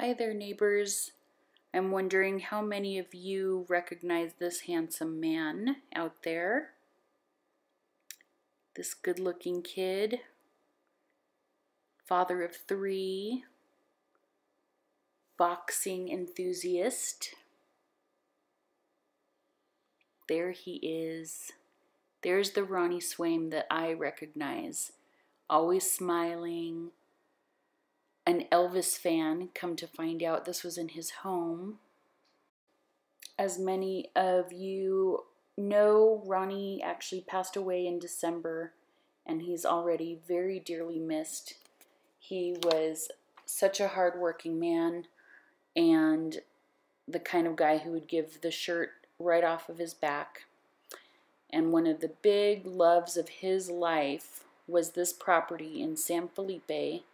Hi there, neighbors. I'm wondering how many of you recognize this handsome man out there. This good looking kid, father of three, boxing enthusiast. There he is. There's the Ronnie Swaim that I recognize. Always smiling. An Elvis fan, come to find out this was in his home. As many of you know, Ronnie actually passed away in December and he's already very dearly missed. He was such a hardworking man and the kind of guy who would give the shirt right off of his back. And one of the big loves of his life was this property in San Felipe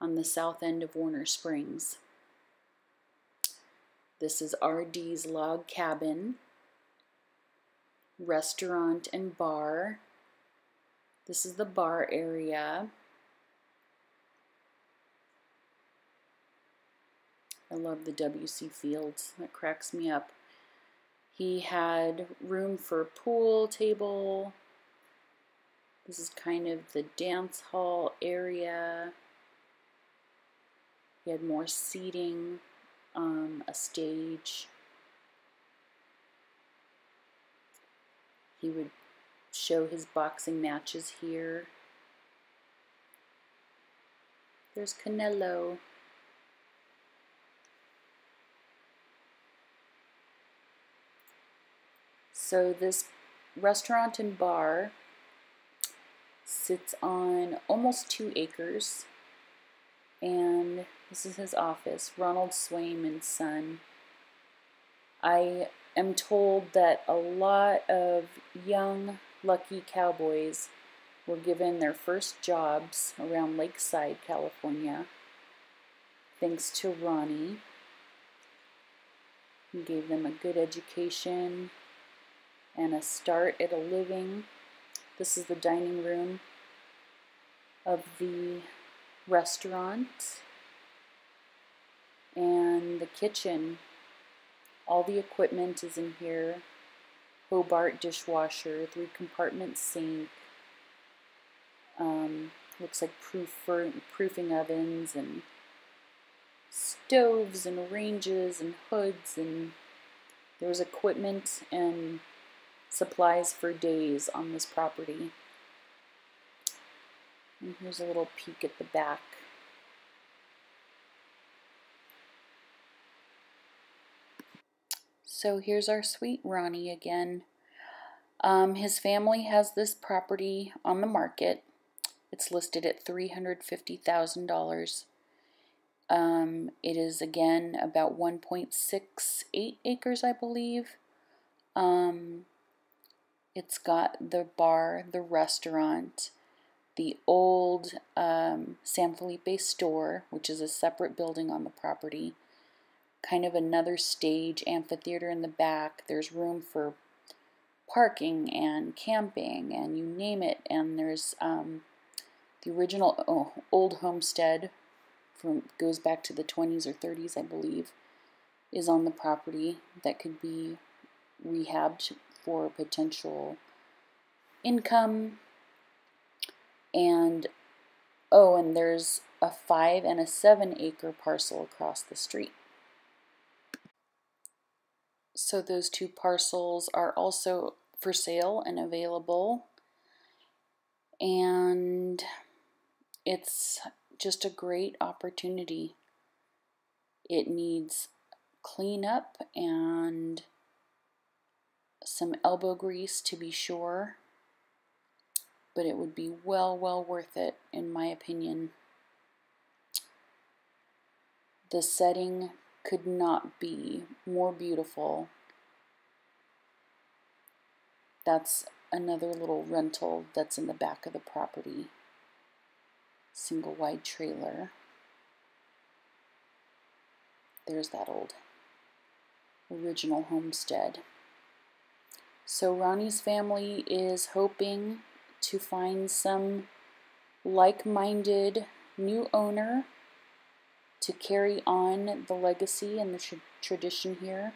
on the south end of Warner Springs. This is RD's log cabin, restaurant and bar. This is the bar area. I love the W.C. Fields. That cracks me up. He had room for pool table. This is kind of the dance hall area. He had more seating, um, a stage. He would show his boxing matches here. There's Canelo. So this restaurant and bar sits on almost two acres and this is his office, Ronald Swaim and Son. I am told that a lot of young lucky cowboys were given their first jobs around Lakeside, California, thanks to Ronnie. He gave them a good education and a start at a living. This is the dining room of the restaurant and the kitchen. All the equipment is in here. Hobart dishwasher, three compartment sink. Um, looks like proof proofing ovens and stoves and ranges and hoods and there's equipment and supplies for days on this property. And here's a little peek at the back. So here's our sweet Ronnie again. Um, his family has this property on the market. It's listed at $350,000. Um, it is again about 1.68 acres, I believe. Um, it's got the bar, the restaurant, the old um, San Felipe store, which is a separate building on the property, kind of another stage amphitheater in the back. There's room for parking and camping and you name it. And there's um, the original oh, old homestead from goes back to the 20s or 30s, I believe, is on the property that could be rehabbed for potential income. And oh, and there's a five and a seven acre parcel across the street. So those two parcels are also for sale and available. And it's just a great opportunity. It needs cleanup and some elbow grease to be sure, but it would be well, well worth it in my opinion. The setting could not be more beautiful. That's another little rental that's in the back of the property. Single wide trailer. There's that old original homestead. So Ronnie's family is hoping to find some like-minded new owner to carry on the legacy and the tra tradition here.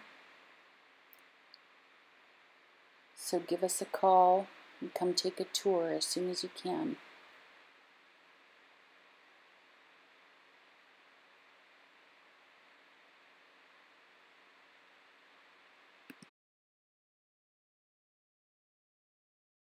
So give us a call and come take a tour as soon as you can.